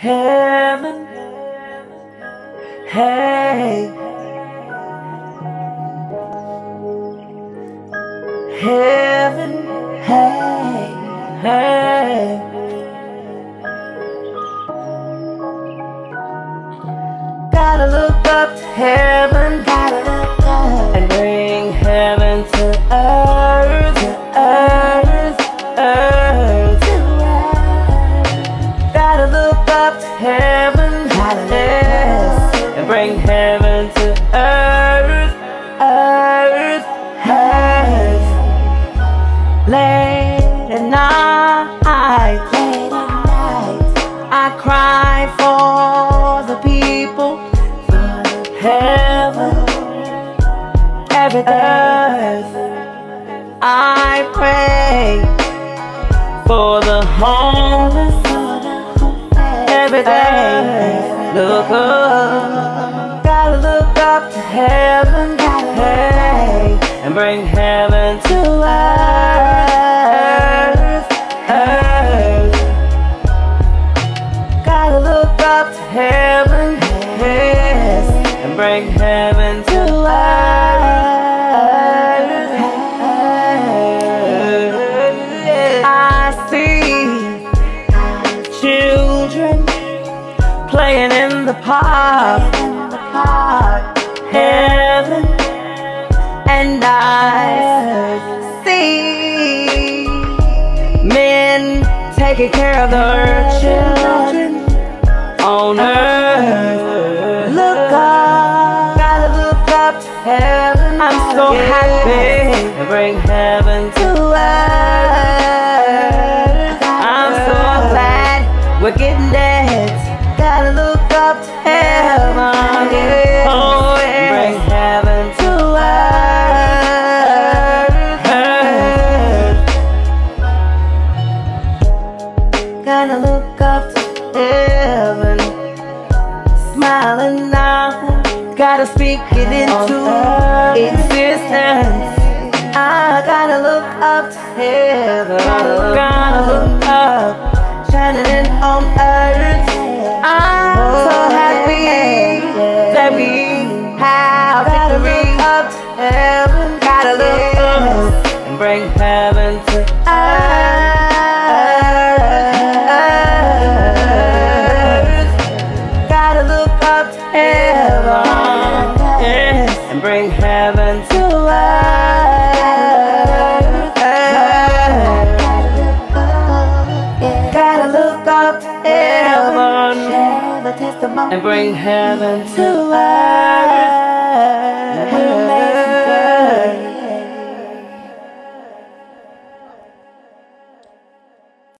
heaven. Hey, heaven. Hey, hey. Gotta look up to heaven, bring heaven to earth, earth, earth. Late at night, late at night, I cry for the people, for heaven, every earth. I pray for the homeless every day. Look up, bring heaven to earth, earth. Gotta look up to heaven, yes, and bring heaven to earth. I see children playing in the park, and I see men taking care of their children on earth. Look up, gotta look up to heaven. I'm so happy to bring heaven to earth. I'm so glad we're getting that. Earth. Gotta look up to heaven. Smiling now. Gotta speak it into existence. I gotta look up to heaven. Gotta look up, shining in on earth. I'm so happy that we have victory Look up to heaven. Gotta look up and bring heaven bring heaven to earth. Gotta look up to heaven and bring heaven to earth.